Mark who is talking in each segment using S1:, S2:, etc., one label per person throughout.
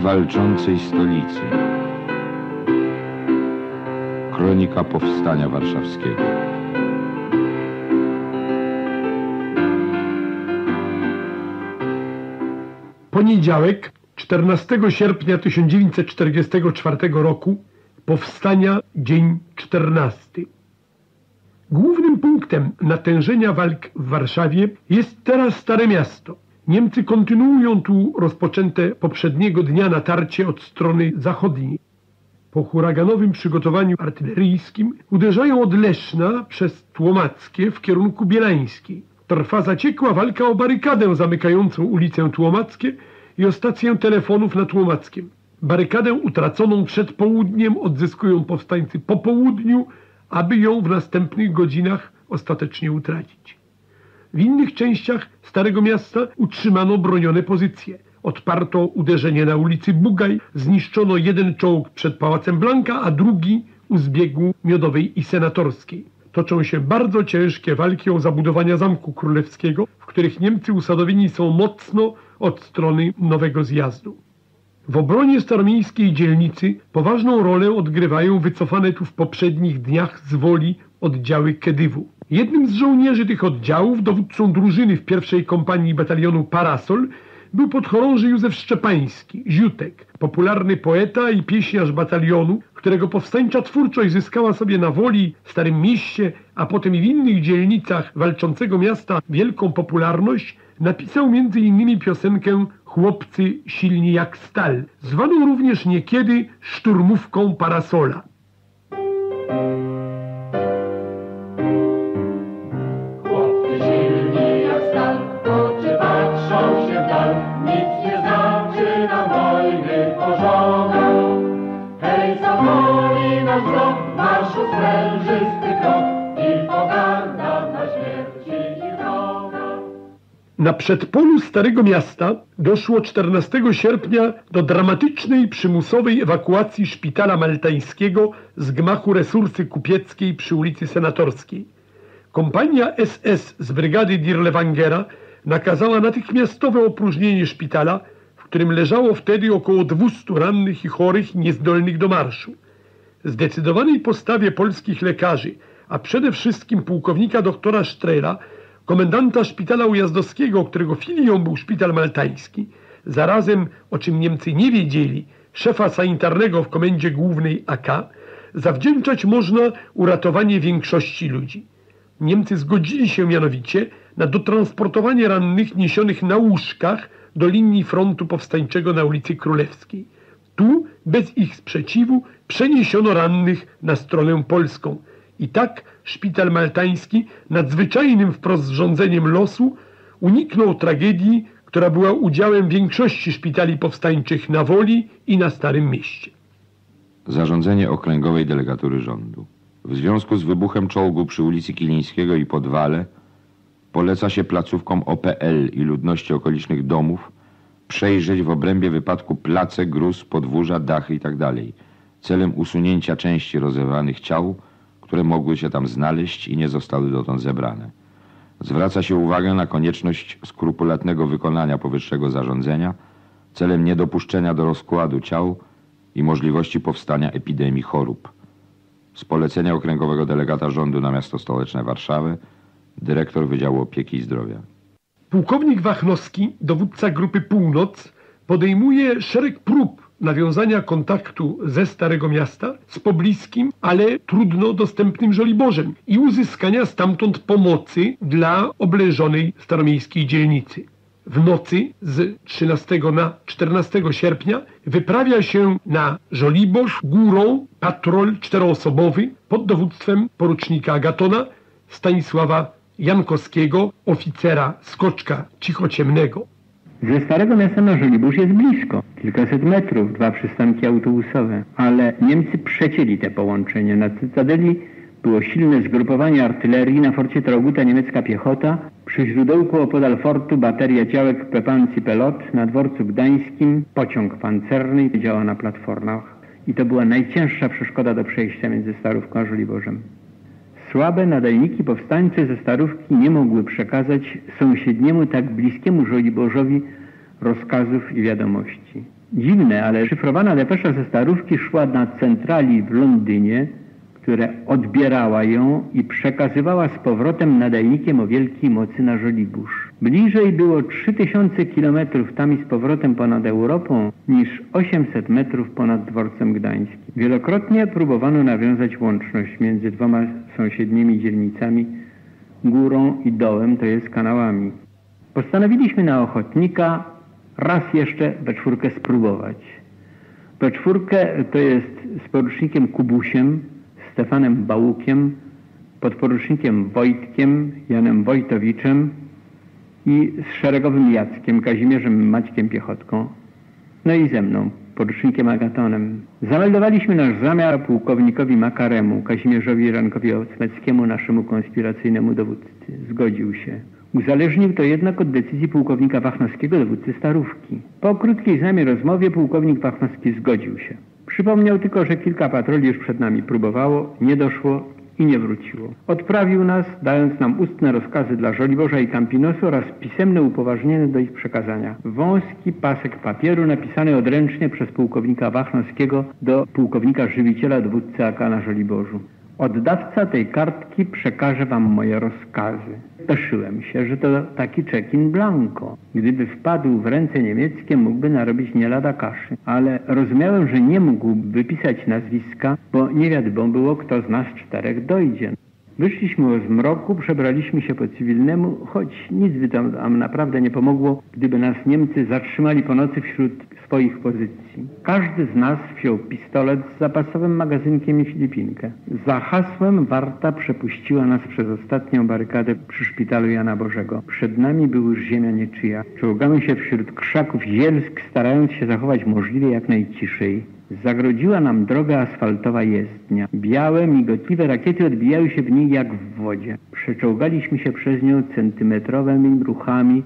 S1: Walczącej stolicy. Kronika Powstania Warszawskiego.
S2: Poniedziałek, 14 sierpnia 1944 roku, powstania dzień 14. Głównym punktem natężenia walk w Warszawie jest teraz Stare Miasto. Niemcy kontynuują tu rozpoczęte poprzedniego dnia natarcie od strony zachodniej. Po huraganowym przygotowaniu artyleryjskim uderzają od Leszna przez Tłomackie w kierunku Bielańskiej. Trwa zaciekła walka o barykadę zamykającą ulicę Tłomackie i o stację telefonów na Tłomackiem. Barykadę utraconą przed południem odzyskują powstańcy po południu, aby ją w następnych godzinach ostatecznie utracić. W innych częściach Starego Miasta utrzymano bronione pozycje. Odparto uderzenie na ulicy Bugaj, zniszczono jeden czołg przed Pałacem Blanka, a drugi u zbiegu Miodowej i Senatorskiej. Toczą się bardzo ciężkie walki o zabudowania Zamku Królewskiego, w których Niemcy usadowieni są mocno od strony Nowego Zjazdu. W obronie staromiejskiej dzielnicy poważną rolę odgrywają wycofane tu w poprzednich dniach z woli oddziały Kedywu. Jednym z żołnierzy tych oddziałów, dowódcą drużyny w pierwszej kompanii batalionu Parasol, był podchorąży Józef Szczepański, Ziutek, popularny poeta i pieśniarz batalionu, którego powstańcza twórczość zyskała sobie na Woli, Starym Mieście, a potem i w innych dzielnicach walczącego miasta wielką popularność, napisał innymi piosenkę Chłopcy silni jak stal, zwaną również niekiedy szturmówką parasola.
S3: Na
S2: przedpolu Starego Miasta doszło 14 sierpnia do dramatycznej przymusowej ewakuacji szpitala maltańskiego z gmachu resursy kupieckiej przy ulicy Senatorskiej. Kompania SS z brygady Dirlewangera nakazała natychmiastowe opróżnienie szpitala, w którym leżało wtedy około 200 rannych i chorych niezdolnych do marszu. Zdecydowanej postawie polskich lekarzy, a przede wszystkim pułkownika doktora Sztrela, komendanta szpitala ujazdowskiego, którego filią był szpital maltański, zarazem, o czym Niemcy nie wiedzieli, szefa sanitarnego w komendzie głównej AK, zawdzięczać można uratowanie większości ludzi. Niemcy zgodzili się mianowicie na dotransportowanie rannych niesionych na łóżkach do linii frontu powstańczego na ulicy Królewskiej. Tu, bez ich sprzeciwu, przeniesiono rannych na stronę polską. I tak szpital maltański, nadzwyczajnym wprost rządzeniem losu, uniknął tragedii, która była udziałem większości szpitali powstańczych na Woli i na Starym Mieście.
S1: Zarządzenie Okręgowej Delegatury Rządu. W związku z wybuchem czołgu przy ulicy Kilińskiego i Podwale poleca się placówkom OPL i ludności okolicznych domów przejrzeć w obrębie wypadku place, gruz, podwórza, dachy itd. celem usunięcia części rozerwanych ciał, które mogły się tam znaleźć i nie zostały dotąd zebrane. Zwraca się uwagę na konieczność skrupulatnego wykonania powyższego zarządzenia celem niedopuszczenia do rozkładu ciał i możliwości powstania epidemii chorób. Z polecenia okręgowego delegata rządu na miasto stołeczne Warszawę, dyrektor Wydziału Opieki i Zdrowia.
S2: Pułkownik Wachnowski, dowódca grupy Północ, podejmuje szereg prób nawiązania kontaktu ze Starego Miasta z pobliskim, ale trudno dostępnym Żoliborzem i uzyskania stamtąd pomocy dla oblężonej staromiejskiej dzielnicy. W nocy z 13 na 14 sierpnia wyprawia się na Żoliborz górą patrol czteroosobowy pod dowództwem porucznika Agatona Stanisława Jankowskiego, oficera skoczka cichociemnego.
S4: Ze Starego Miasta na Żoliborz jest blisko, kilkaset metrów, dwa przystanki autobusowe, ale Niemcy przecięli te połączenia. Na Cytadeli było silne zgrupowanie artylerii, na forcie Trauguta niemiecka piechota, przy źródełku opodal fortu bateria działek Pepanci Pelot, na dworcu gdańskim pociąg pancerny działa na platformach. I to była najcięższa przeszkoda do przejścia między Starówką a Żoliborzem. Słabe nadajniki powstańcze ze Starówki nie mogły przekazać sąsiedniemu tak bliskiemu Żoliborzowi rozkazów i wiadomości. Dziwne, ale szyfrowana depesza ze Starówki szła na centrali w Londynie, która odbierała ją i przekazywała z powrotem nadajnikiem o wielkiej mocy na Żoliborz. Bliżej było 3000 kilometrów tam i z powrotem ponad Europą niż 800 metrów ponad dworcem gdańskim. Wielokrotnie próbowano nawiązać łączność między dwoma sąsiednimi dzielnicami, górą i dołem, to jest kanałami. Postanowiliśmy na ochotnika raz jeszcze we czwórkę spróbować. We czwórkę to jest z porucznikiem Kubusiem, Stefanem Bałukiem, podporucznikiem Wojtkiem, Janem Wojtowiczem i z szeregowym Jackiem, Kazimierzem Maćkiem Piechotką, no i ze mną, porucznikiem Agatonem. Zameldowaliśmy nasz zamiar pułkownikowi Makaremu, Kazimierzowi Rankowi Ocmeckiemu, naszemu konspiracyjnemu dowódcy. Zgodził się. Uzależnił to jednak od decyzji pułkownika Wachnowskiego, dowódcy Starówki. Po krótkiej z nami rozmowie pułkownik Wachnowski zgodził się. Przypomniał tylko, że kilka patroli już przed nami próbowało, nie doszło i nie wróciło. Odprawił nas, dając nam ustne rozkazy dla Żoliborza i Campinosu oraz pisemne upoważnienie do ich przekazania. Wąski pasek papieru napisany odręcznie przez pułkownika Wachnowskiego do pułkownika żywiciela dowódcy AK na Żoliborzu. Oddawca tej kartki przekaże wam moje rozkazy. Peszyłem się, że to taki czek in blanco. Gdyby wpadł w ręce niemieckie, mógłby narobić nie lada kaszy. Ale rozumiałem, że nie mógł wypisać nazwiska, bo nie wiadomo było, kto z nas czterech dojdzie. Wyszliśmy o zmroku, przebraliśmy się po cywilnemu, choć nic by tam naprawdę nie pomogło, gdyby nas Niemcy zatrzymali po nocy wśród swoich pozycji. Każdy z nas wziął pistolet z zapasowym magazynkiem i filipinkę. Za hasłem Warta przepuściła nas przez ostatnią barykadę przy szpitalu Jana Bożego. Przed nami był już ziemia niczyja. Czołgamy się wśród krzaków zielsk, starając się zachować możliwie jak najciszej. Zagrodziła nam drogę asfaltowa jezdnia. Białe, migotliwe rakiety odbijały się w niej jak w wodzie. Przeczołgaliśmy się przez nią centymetrowymi ruchami,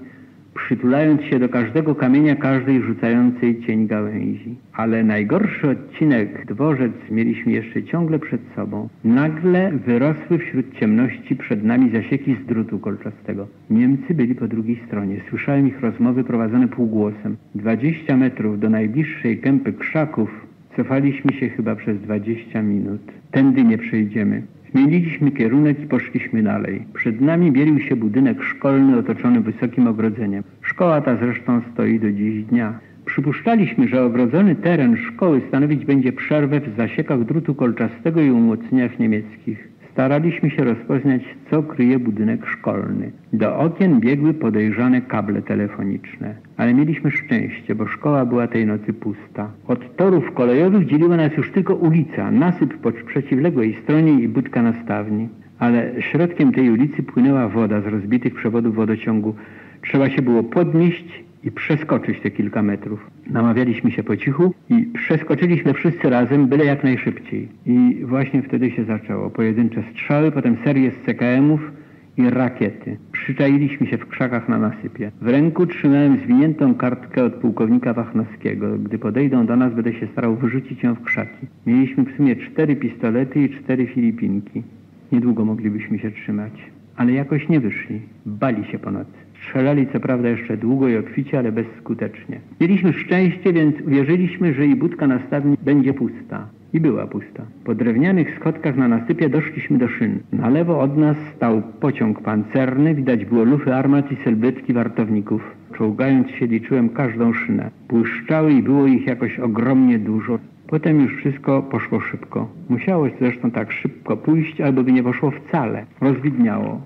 S4: przytulając się do każdego kamienia, każdej rzucającej cień gałęzi. Ale najgorszy odcinek, dworzec, mieliśmy jeszcze ciągle przed sobą. Nagle wyrosły wśród ciemności przed nami zasieki z drutu kolczastego. Niemcy byli po drugiej stronie. Słyszałem ich rozmowy prowadzone półgłosem. Dwadzieścia metrów do najbliższej kępy krzaków cofaliśmy się chyba przez dwadzieścia minut. Tędy nie przejdziemy. Zmieniliśmy kierunek i poszliśmy dalej. Przed nami bielił się budynek szkolny otoczony wysokim ogrodzeniem. Szkoła ta zresztą stoi do dziś dnia. Przypuszczaliśmy, że ogrodzony teren szkoły stanowić będzie przerwę w zasiekach drutu kolczastego i umocnieniach niemieckich. Staraliśmy się rozpoznać, co kryje budynek szkolny. Do okien biegły podejrzane kable telefoniczne. Ale mieliśmy szczęście, bo szkoła była tej nocy pusta. Od torów kolejowych dzieliła nas już tylko ulica, nasyp po przeciwległej stronie i budka na stawni. Ale środkiem tej ulicy płynęła woda z rozbitych przewodów wodociągu. Trzeba się było podnieść i przeskoczyć te kilka metrów. Namawialiśmy się po cichu i przeskoczyliśmy wszyscy razem, byle jak najszybciej. I właśnie wtedy się zaczęło. Pojedyncze strzały, potem serie z CKM-ów i rakiety. Przyczailiśmy się w krzakach na nasypie. W ręku trzymałem zwiniętą kartkę od pułkownika Wachnowskiego. Gdy podejdą do nas, będę się starał wyrzucić ją w krzaki. Mieliśmy w sumie cztery pistolety i cztery filipinki. Niedługo moglibyśmy się trzymać. Ale jakoś nie wyszli. Bali się po nocy. Strzelali co prawda jeszcze długo i obficie, ale bezskutecznie. Mieliśmy szczęście, więc uwierzyliśmy, że i budka na stawni będzie pusta. I była pusta. Po drewnianych schodkach na nasypie doszliśmy do szyn. Na lewo od nas stał pociąg pancerny, widać było lufy armat i sylwetki wartowników. Czołgając się liczyłem każdą szynę. Błyszczały i było ich jakoś ogromnie dużo. Potem już wszystko poszło szybko. Musiało zresztą tak szybko pójść, albo by nie poszło wcale. Rozwidniało.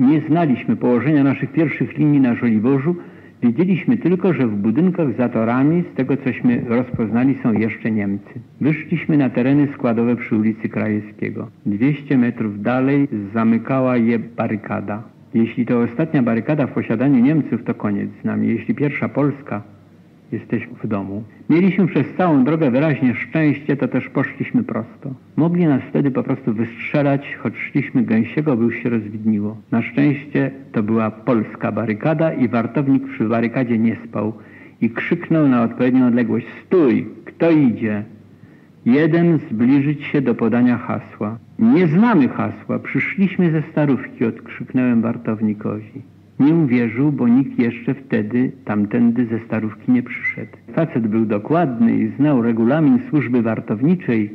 S4: Nie znaliśmy położenia naszych pierwszych linii na Żoliborzu. Wiedzieliśmy tylko, że w budynkach za torami, z tego cośmy rozpoznali, są jeszcze Niemcy. Wyszliśmy na tereny składowe przy ulicy Krajewskiego. 200 metrów dalej zamykała je barykada. Jeśli to ostatnia barykada w posiadaniu Niemców, to koniec z nami. Jeśli pierwsza Polska, jesteśmy w domu. Mieliśmy przez całą drogę wyraźnie szczęście, to też poszliśmy prosto. Mogli nas wtedy po prostu wystrzelać, choć szliśmy gęsiego, by już się rozwidniło. Na szczęście to była polska barykada i wartownik przy barykadzie nie spał i krzyknął na odpowiednią odległość Stój! Kto idzie? Jeden zbliżyć się do podania hasła. Nie znamy hasła, przyszliśmy ze starówki, odkrzyknąłem wartownikowi. Nie uwierzył, bo nikt jeszcze wtedy tamtędy ze starówki nie przyszedł. Facet był dokładny i znał regulamin służby wartowniczej,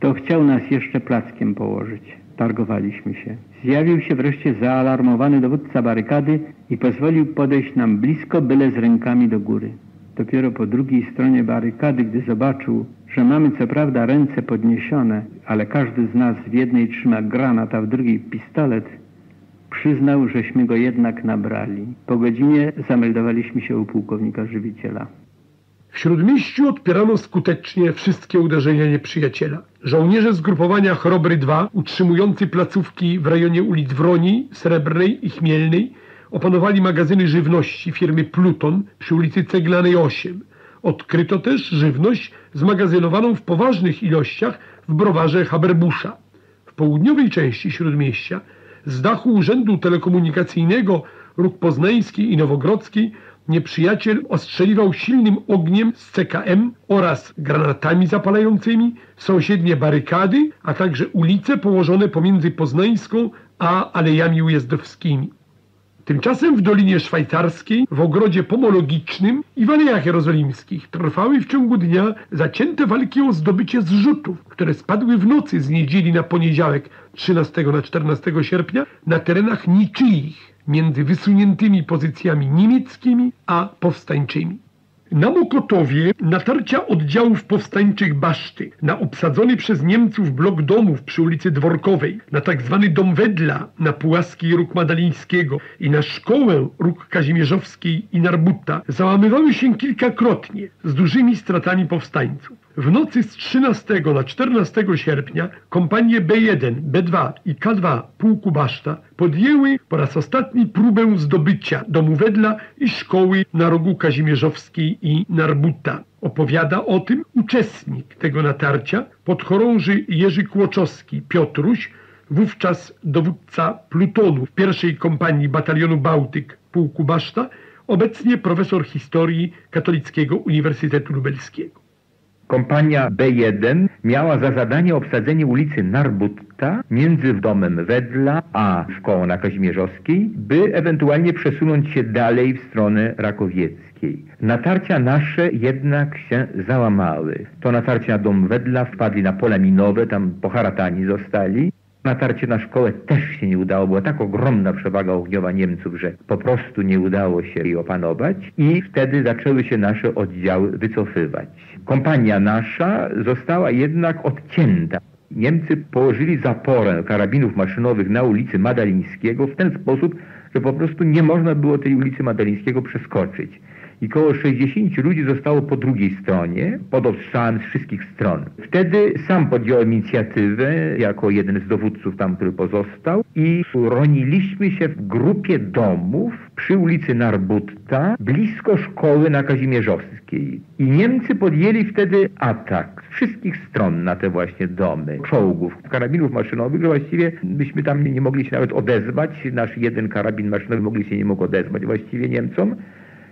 S4: to chciał nas jeszcze plackiem położyć. Targowaliśmy się. Zjawił się wreszcie zaalarmowany dowódca barykady i pozwolił podejść nam blisko, byle z rękami do góry. Dopiero po drugiej stronie barykady, gdy zobaczył, że mamy co prawda ręce podniesione, ale każdy z nas w jednej trzyma granat, a w drugiej pistolet, przyznał, żeśmy go jednak nabrali. Po godzinie zameldowaliśmy się u pułkownika żywiciela.
S2: W Śródmieściu odpierano skutecznie wszystkie uderzenia nieprzyjaciela. Żołnierze zgrupowania Chrobry II, utrzymujący placówki w rejonie ulic Wroni, Srebrnej i Chmielnej, opanowali magazyny żywności firmy Pluton przy ulicy Ceglanej 8. Odkryto też żywność zmagazynowaną w poważnych ilościach w browarze Haberbusza. W południowej części Śródmieścia z dachu Urzędu Telekomunikacyjnego Róg Poznański i Nowogrodzkiej nieprzyjaciel ostrzeliwał silnym ogniem z CKM oraz granatami zapalającymi sąsiednie barykady, a także ulice położone pomiędzy Poznańską a Alejami Ujazdowskimi. Tymczasem w Dolinie Szwajcarskiej, w ogrodzie pomologicznym i w Alejach Jerozolimskich trwały w ciągu dnia zacięte walki o zdobycie zrzutów, które spadły w nocy z niedzieli na poniedziałek 13 na 14 sierpnia na terenach niczyich między wysuniętymi pozycjami niemieckimi a powstańczymi. Na Mokotowie natarcia oddziałów powstańczych Baszty, na obsadzony przez Niemców blok domów przy ulicy Dworkowej, na tak zwany dom Wedla, na Pułaski Róg Madalińskiego i na szkołę Róg Kazimierzowskiej i Narbuta załamywały się kilkakrotnie z dużymi stratami powstańców. W nocy z 13 na 14 sierpnia kompanie B1, B2 i K2 pułku Baszta podjęły po raz ostatni próbę zdobycia domu Wedla i szkoły na rogu Kazimierzowskiej i Narbuta. Opowiada o tym uczestnik tego natarcia, podchorąży Jerzy Kłoczowski, Piotruś, wówczas dowódca plutonu w pierwszej kompanii batalionu Bałtyk pułku Baszta, obecnie profesor historii Katolickiego Uniwersytetu Lubelskiego.
S5: Kompania B1 miała za zadanie obsadzenie ulicy Narbutta między domem Wedla a szkołą na Kazimierzowskiej, by ewentualnie przesunąć się dalej w stronę Rakowieckiej. Natarcia nasze jednak się załamały. To natarcie na dom Wedla wpadli na pole minowe, tam poharatani zostali. Natarcie na szkołę też się nie udało, była tak ogromna przewaga ogniowa Niemców, że po prostu nie udało się jej opanować i wtedy zaczęły się nasze oddziały wycofywać. Kompania nasza została jednak odcięta. Niemcy położyli zaporę karabinów maszynowych na ulicy Madalińskiego w ten sposób, że po prostu nie można było tej ulicy Madalińskiego przeskoczyć i koło 60 ludzi zostało po drugiej stronie, pod ostrzałem z wszystkich stron. Wtedy sam podjąłem inicjatywę, jako jeden z dowódców tam, który pozostał i roniliśmy się w grupie domów przy ulicy Narbutta, blisko szkoły na Kazimierzowskiej. I Niemcy podjęli wtedy atak z wszystkich stron na te właśnie domy, czołgów, karabinów maszynowych, że właściwie byśmy tam nie mogli się nawet odezwać. Nasz jeden karabin maszynowy mogli się nie mógł odezwać właściwie Niemcom.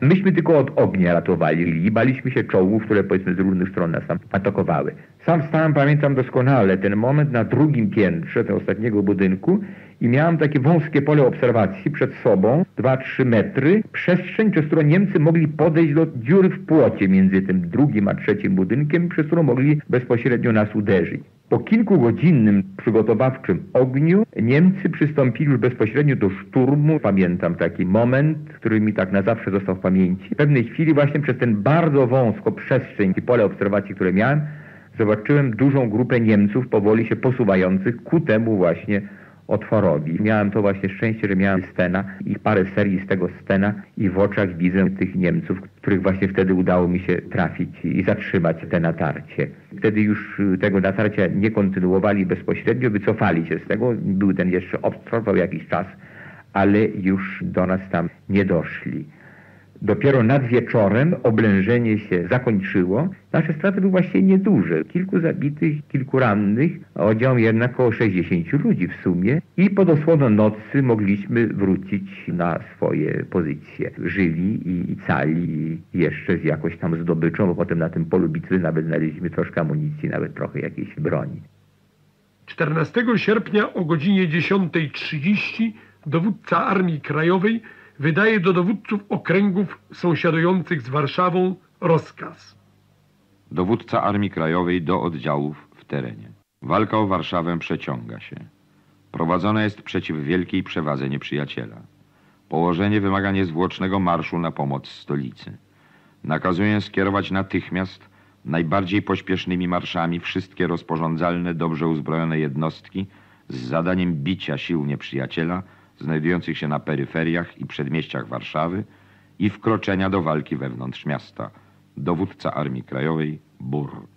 S5: Myśmy tylko od ognia ratowali i baliśmy się czołgów, które powiedzmy z różnych stron nas tam atakowały. Sam stałem, pamiętam doskonale, ten moment na drugim piętrze tego ostatniego budynku i miałem takie wąskie pole obserwacji przed sobą, 2-3 metry, przestrzeń, przez którą Niemcy mogli podejść do dziury w płocie między tym drugim a trzecim budynkiem, przez którą mogli bezpośrednio nas uderzyć. Po kilkugodzinnym przygotowawczym ogniu Niemcy przystąpili już bezpośrednio do szturmu. Pamiętam taki moment, który mi tak na zawsze został w pamięci. W pewnej chwili właśnie przez ten bardzo wąsko przestrzeń i pole obserwacji, które miałem, zobaczyłem dużą grupę Niemców powoli się posuwających ku temu właśnie otworowi. Miałem to właśnie szczęście, że miałem stena i parę serii z tego stena i w oczach widzę tych Niemców, których właśnie wtedy udało mi się trafić i zatrzymać te natarcie. Wtedy już tego natarcia nie kontynuowali bezpośrednio, wycofali się z tego. Był ten jeszcze obstrwał jakiś czas, ale już do nas tam nie doszli. Dopiero nad wieczorem oblężenie się zakończyło. Nasze straty były właściwie nieduże. Kilku zabitych, kilku rannych, oddział jednak około 60 ludzi w sumie. I pod osłoną nocy mogliśmy wrócić na swoje pozycje. Żyli i, cali jeszcze z jakoś tam zdobyczą, bo potem na tym polu bitwy nawet znaleźliśmy troszkę amunicji, nawet trochę jakiejś broni.
S2: 14 sierpnia o godzinie 10.30 dowódca Armii Krajowej wydaje do dowódców okręgów sąsiadujących z Warszawą rozkaz.
S1: Dowódca Armii Krajowej do oddziałów w terenie. Walka o Warszawę przeciąga się. Prowadzona jest przeciw wielkiej przewadze nieprzyjaciela. Położenie wymaga niezwłocznego marszu na pomoc stolicy. Nakazuję skierować natychmiast najbardziej pośpiesznymi marszami wszystkie rozporządzalne, dobrze uzbrojone jednostki z zadaniem bicia sił nieprzyjaciela znajdujących się na peryferiach i przedmieściach Warszawy i wkroczenia do walki wewnątrz miasta. Dowódca Armii Krajowej Burr.